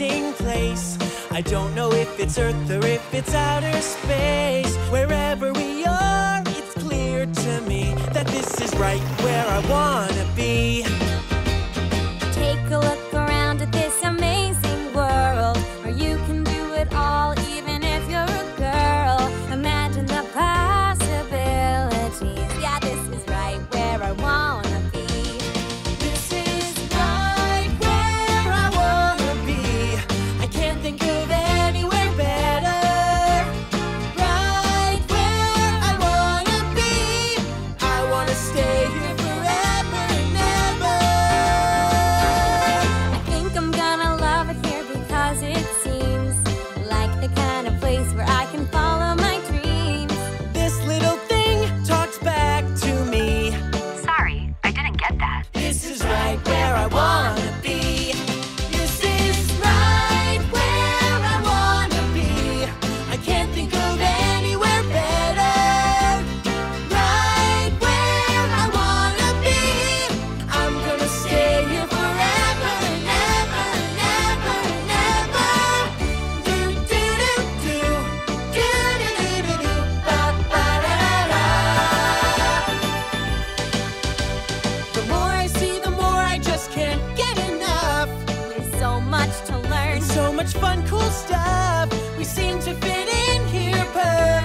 amazing place. I don't know if it's Earth or if it's outer space. Wherever we are, it's clear to me that this is right where I want much fun, cool stuff. We seem to fit in here perfect.